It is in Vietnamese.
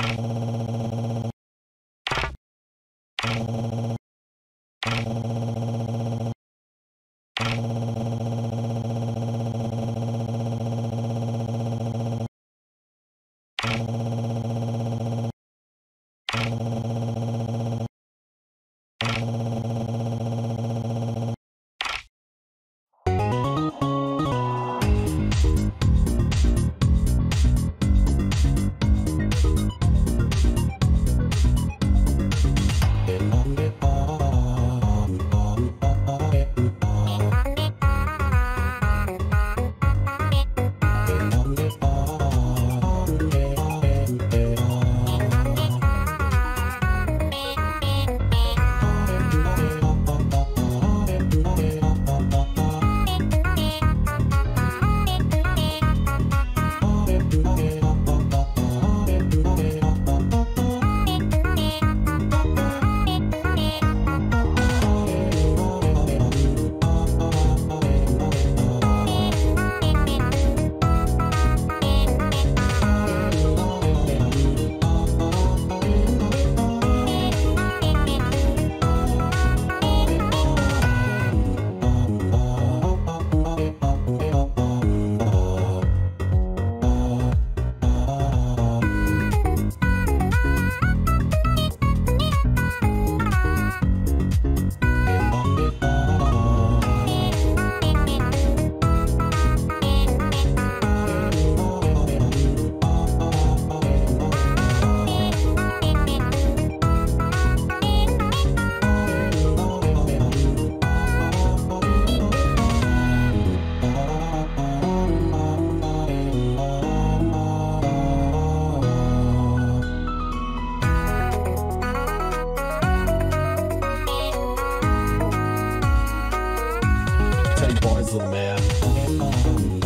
you. Okay. Boys, the man.